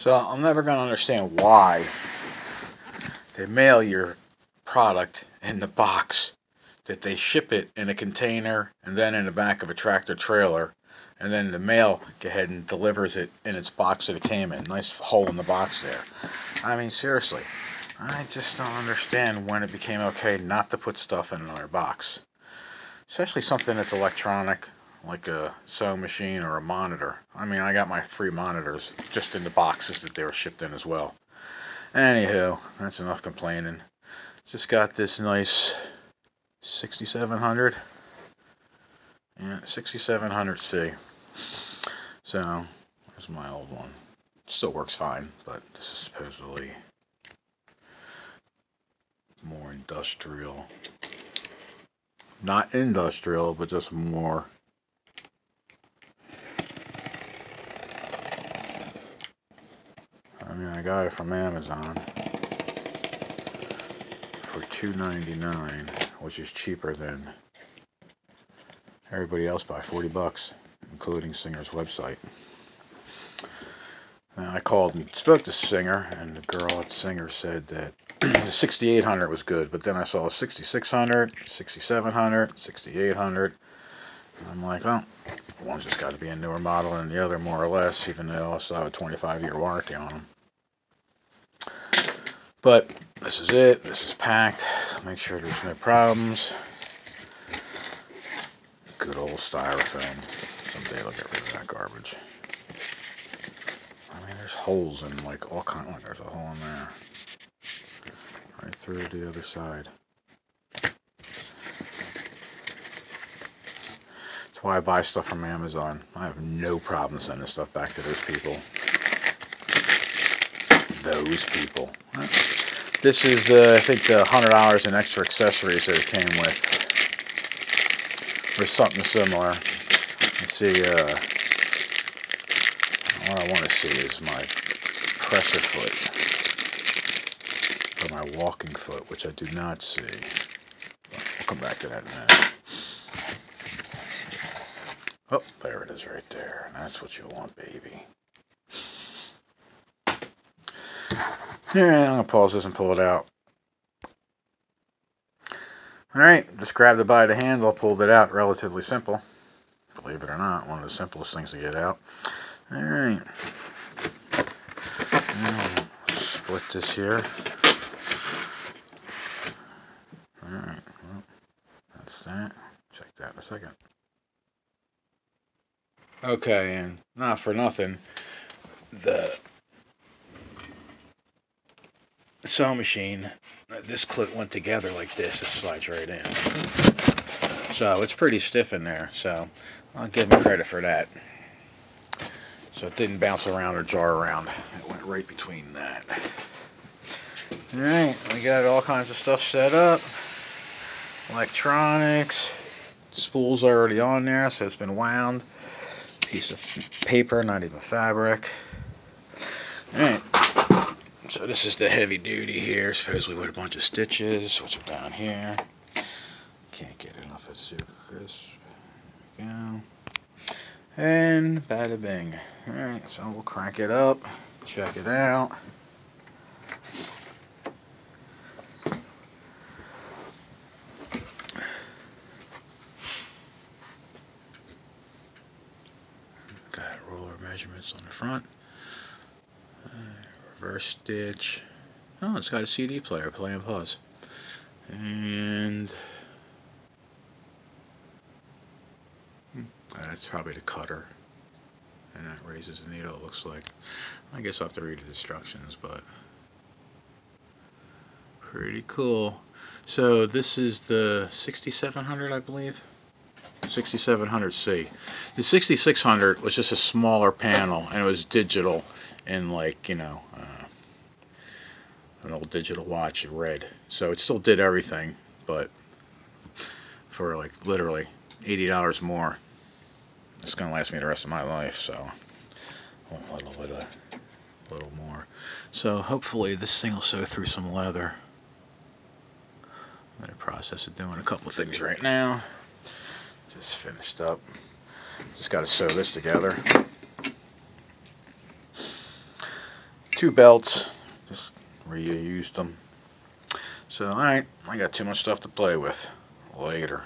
So I'm never going to understand why they mail your product in the box, that they ship it in a container and then in the back of a tractor trailer, and then the mail go ahead and delivers it in its box that it came in. Nice hole in the box there. I mean, seriously, I just don't understand when it became okay not to put stuff in another box. Especially something that's electronic, like a sewing machine or a monitor. I mean, I got my three monitors just in the boxes that they were shipped in as well. Anywho, that's enough complaining. Just got this nice 6700. Yeah, 6700C. So, there's my old one. still works fine, but this is supposedly more industrial. Not industrial, but just more. I got it from Amazon for $2.99, which is cheaper than everybody else by 40 bucks, including Singer's website. I called and spoke to Singer, and the girl at Singer said that the 6800 was good, but then I saw a 6600, 6700, 6800. I'm like, oh, one's just got to be a newer model than the other, more or less, even though they also have a 25 year warranty on them. But this is it. This is packed. Make sure there's no problems. Good old styrofoam. Someday they'll get rid of that garbage. I mean, there's holes in like all kind. Like there's a hole in there right through the other side. That's why I buy stuff from Amazon. I have no problem sending stuff back to those people. Those people. This is the, I think the $100 in extra accessories that it came with. Or something similar. Let's see, uh, what I want to see is my pressure foot Or my walking foot, which I do not see. I'll come back to that in a minute. Oh, there it is right there. That's what you want, baby. Alright, I'm going to pause this and pull it out. Alright, just grabbed it by the handle, pulled it out. Relatively simple. Believe it or not, one of the simplest things to get out. Alright. Split this here. Alright, well, that's that. Check that in a second. Okay, and not for nothing, the sewing machine, this clip went together like this. It slides right in. So it's pretty stiff in there, so I'll give him credit for that. So it didn't bounce around or jar around. It went right between that. Alright, we got all kinds of stuff set up electronics. Spool's already on there, so it's been wound. Piece of paper, not even fabric. Alright, so this is the heavy duty here, supposedly with a bunch of stitches, which are down here. Can't get enough of surface. There we go. And bada bing. Alright, so we'll crank it up, check it out. Got roller measurements on the front. Reverse stitch. Oh, it's got a CD player, play and pause. And hmm, that's probably the cutter. And that raises the needle, it looks like. I guess I'll have to read the instructions, but pretty cool. So this is the 6700, I believe. 6700C. The 6600 was just a smaller panel and it was digital and like, you know, an old digital watch, red. So it still did everything, but for like literally $80 more. It's going to last me the rest of my life, so a little bit, of, a little more. So hopefully this thing will sew through some leather. I'm in the process of doing a couple things right now. Just finished up. Just got to sew this together. two belts. Reused them. So, alright, I got too much stuff to play with. Later.